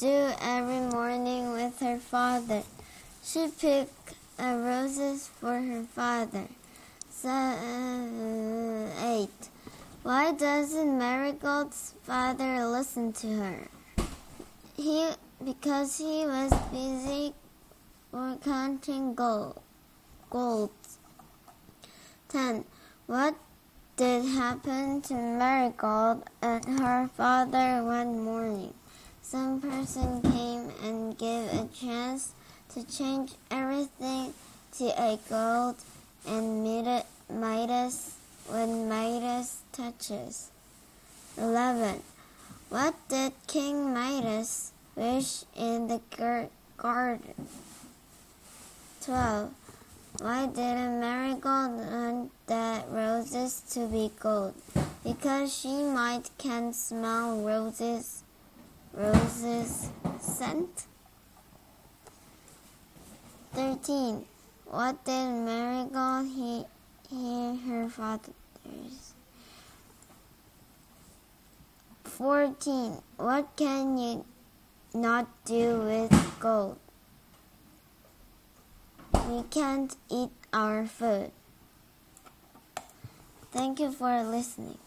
do every morning with her father. She picked uh, roses for her father. Seven, eight. Why doesn't Marigold's father listen to her? He because he was busy counting gold. Gold. Ten. What did happen to Marigold and her father one morning? Some person came and gave a chance to change everything to a gold and Midas when Midas touches. 11. What did King Midas wish in the garden? 12. Why didn't Marigold want that roses to be gold? Because she might can smell roses roses scent. 13. What did Marigold he, hear her father's? 14. What can you not do with gold? We can't eat our food. Thank you for listening.